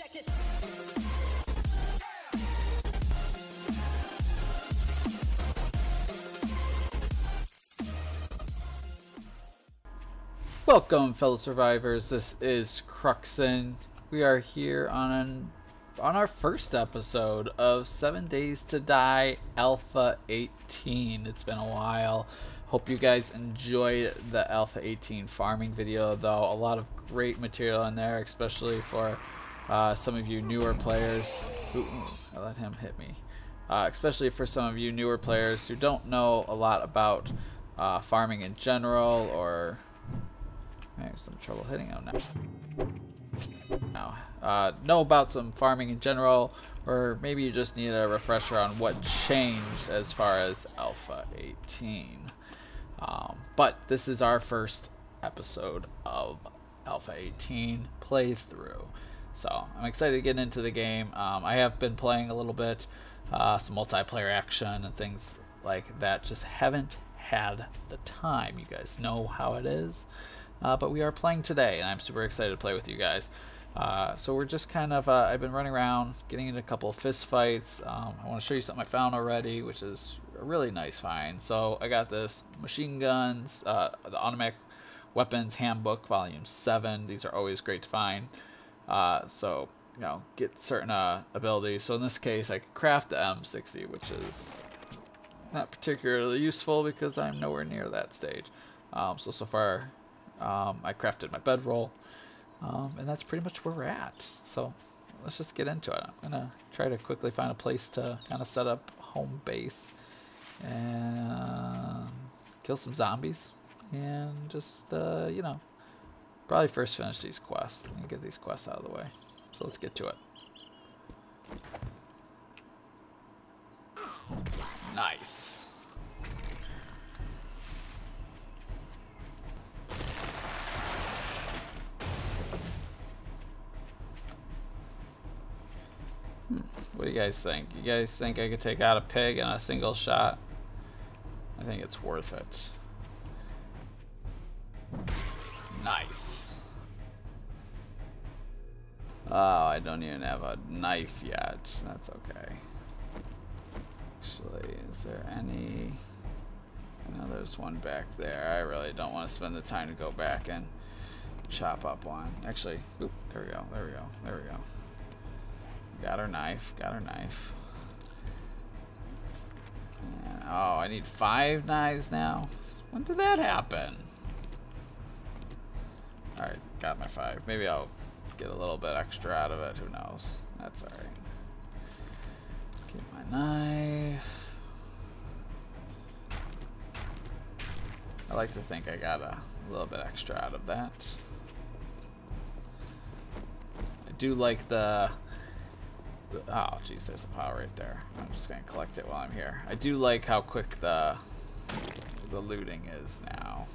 Check this. Welcome, fellow survivors. This is Kruxn. We are here on an, on our first episode of Seven Days to Die Alpha 18. It's been a while. Hope you guys enjoyed the Alpha 18 farming video, though. A lot of great material in there, especially for uh, some of you newer players. Ooh, I let him hit me. Uh, especially for some of you newer players who don't know a lot about uh, farming in general or I have some trouble hitting him now. Now, uh, know about some farming in general, or maybe you just need a refresher on what changed as far as Alpha 18. Um, but this is our first episode of Alpha 18 playthrough. So I'm excited to get into the game. Um, I have been playing a little bit, uh, some multiplayer action and things like that. Just haven't had the time. You guys know how it is. Uh, but we are playing today, and I'm super excited to play with you guys. Uh, so we're just kind of, uh, I've been running around, getting into a couple of fist fights. Um, I want to show you something I found already, which is a really nice find. So I got this machine guns, uh, the automatic weapons handbook, volume 7. These are always great to find. Uh, so, you know, get certain uh, abilities. So in this case, I could craft the M60, which is not particularly useful because I'm nowhere near that stage. Um, so, so far, um, I crafted my bedroll, um, and that's pretty much where we're at. So let's just get into it. I'm gonna try to quickly find a place to kind of set up home base and kill some zombies, and just uh, you know, probably first finish these quests and get these quests out of the way. So let's get to it. Nice. Hmm, what do you guys think? You guys think I could take out a pig in a single shot? I think it's worth it. Nice. Oh, I don't even have a knife yet. That's okay. Actually, is there any... I know there's one back there. I really don't want to spend the time to go back and chop up one. Actually, oop, there we go, there we go, there we go. Got our knife. Got our knife. And, oh, I need five knives now. When did that happen? Alright, got my five. Maybe I'll get a little bit extra out of it. Who knows? That's alright. Get my knife. I like to think I got a little bit extra out of that. I do like the Oh, jeez, there's a pile right there. I'm just gonna collect it while I'm here. I do like how quick the the looting is now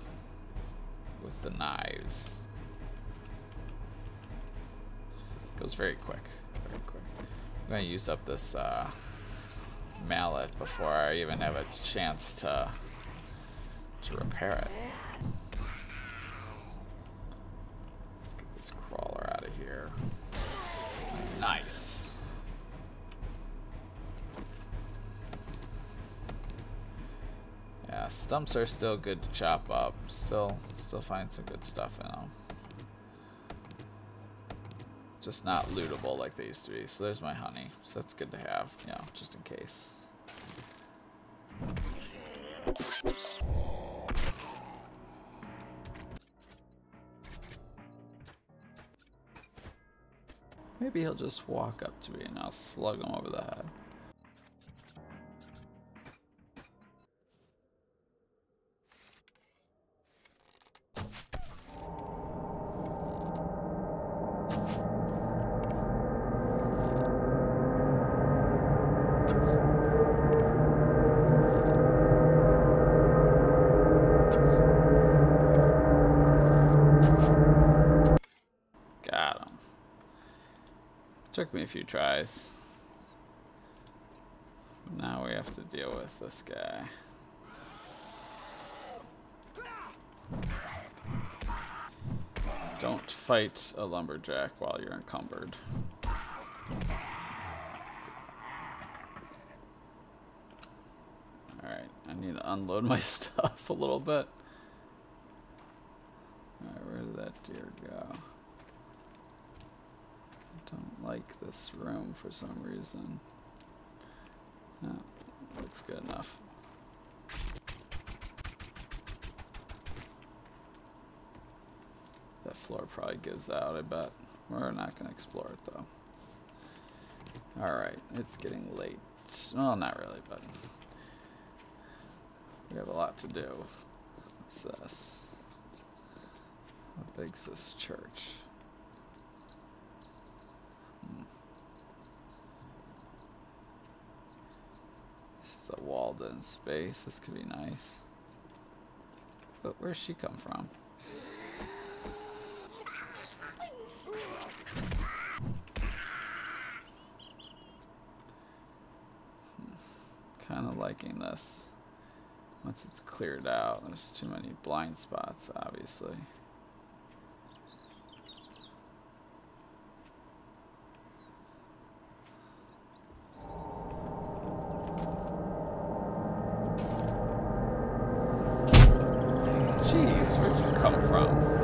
with the knives. It goes very quick, very quick. I'm gonna use up this uh, mallet before I even have a chance to to repair it. Let's get this crawler out of here. Nice. Yeah, stumps are still good to chop up. Still, still find some good stuff in them. Just not lootable like they used to be. So there's my honey. So that's good to have, you know, just in case. Maybe he'll just walk up to me and I'll slug him over the head. Took me a few tries. Now we have to deal with this guy. Don't fight a lumberjack while you're encumbered. Alright, I need to unload my stuff a little bit. Alright, where did that deer go? Don't like this room for some reason. No, looks good enough. That floor probably gives out, I bet. We're not going to explore it, though. Alright, it's getting late. Well, not really, but we have a lot to do. What's this? How big's this church? Hmm. Is a walled in space. This could be nice. But where's she come from? Hmm. kind of liking this. Once it's cleared out, there's too many blind spots, obviously. Jeez, where'd you come from?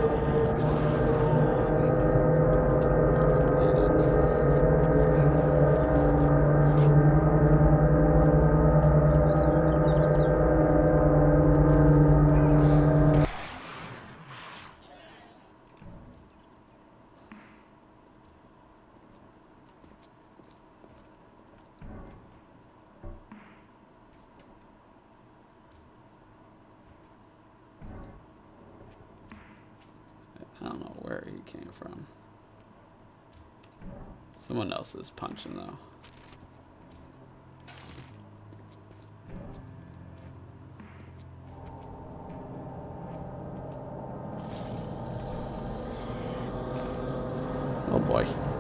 I don't came from. Someone else is punching though. Oh boy.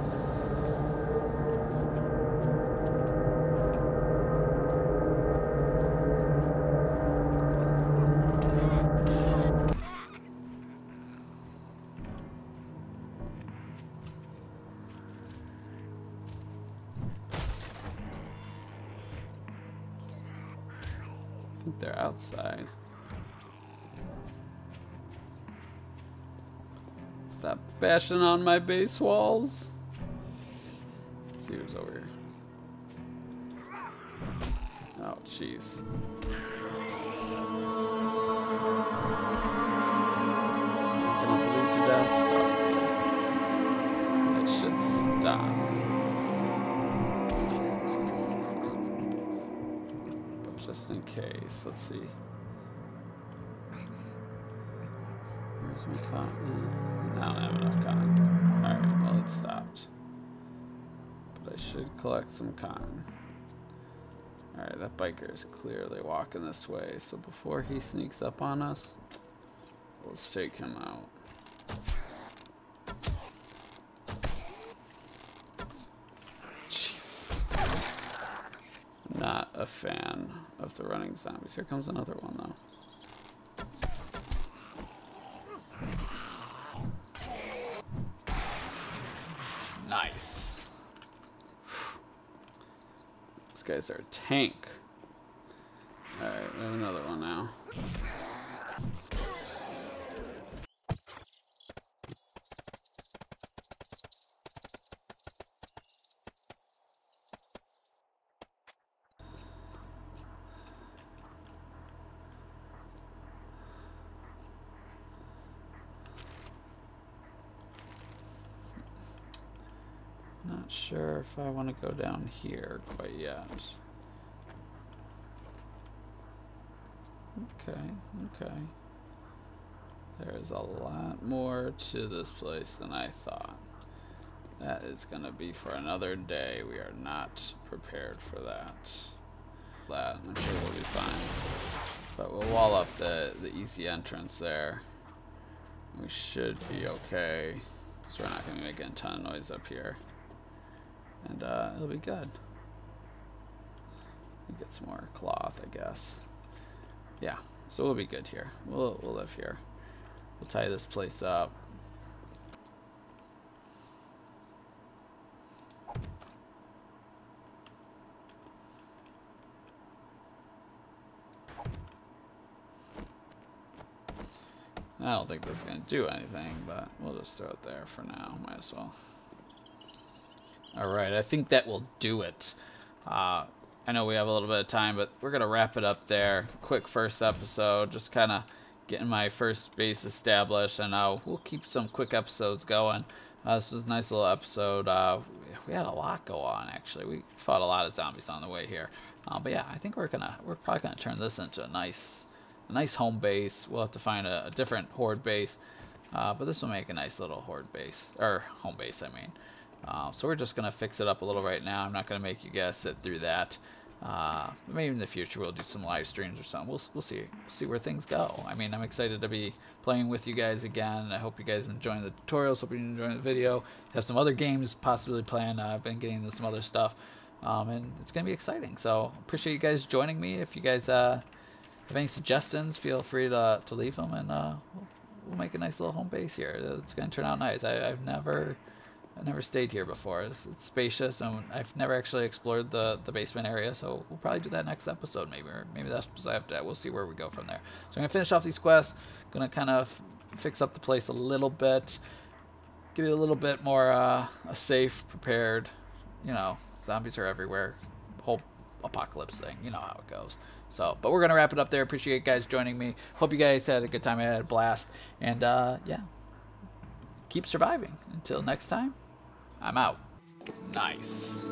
They're outside. Stop bashing on my base walls. Let's see who's over here. Oh, jeez. Gonna bleed to death? Probably. That should stop. In case, let's see. Where's my cotton? I don't have enough cotton. Alright, well, it stopped. But I should collect some cotton. Alright, that biker is clearly walking this way, so before he sneaks up on us, let's take him out. Jeez. Not a fan of the running zombies. Here comes another one, though. Nice. These guys are a tank. Alright, another one now. Sure if I want to go down here quite yet. Okay, okay. There's a lot more to this place than I thought. That is going to be for another day. We are not prepared for that. That, I'm sure we'll be fine. But we'll wall up the, the easy entrance there. We should be okay. Because we're not going to making a ton of noise up here and uh, it'll be good. Get some more cloth, I guess. Yeah, so we'll be good here. We'll, we'll live here. We'll tie this place up. I don't think that's going to do anything, but we'll just throw it there for now. Might as well. Alright, I think that will do it. Uh, I know we have a little bit of time, but we're going to wrap it up there. Quick first episode, just kind of getting my first base established, and uh, we'll keep some quick episodes going. Uh, this was a nice little episode. Uh, we had a lot go on, actually. We fought a lot of zombies on the way here. Uh, but yeah, I think we're gonna we're probably gonna turn this into a nice a nice home base. We'll have to find a, a different horde base, uh, but this will make a nice little horde base or home base. I mean, uh, so we're just gonna fix it up a little right now. I'm not gonna make you guys sit through that. Uh, maybe in the future we'll do some live streams or something. We'll we'll see see where things go. I mean, I'm excited to be playing with you guys again. I hope you guys are enjoying the tutorials. Hope you're enjoying the video. Have some other games possibly playing. Uh, I've been getting into some other stuff, um, and it's gonna be exciting. So appreciate you guys joining me. If you guys uh, have any suggestions, feel free to to leave them, and uh, we'll, we'll make a nice little home base here. It's gonna turn out nice. I, I've never I've never stayed here before. It's, it's, spacious, and I've never actually explored the, the basement area, so we'll probably do that next episode, maybe, or maybe that's after that. We'll see where we go from there. So I'm gonna finish off these quests. Gonna kind of fix up the place a little bit, get it a little bit more uh, a safe, prepared. You know, zombies are everywhere. Whole apocalypse thing. You know how it goes. So, but we're gonna wrap it up there. Appreciate you guys joining me. Hope you guys had a good time. I had a blast, and uh, yeah, keep surviving. Until next time. I'm out. Nice.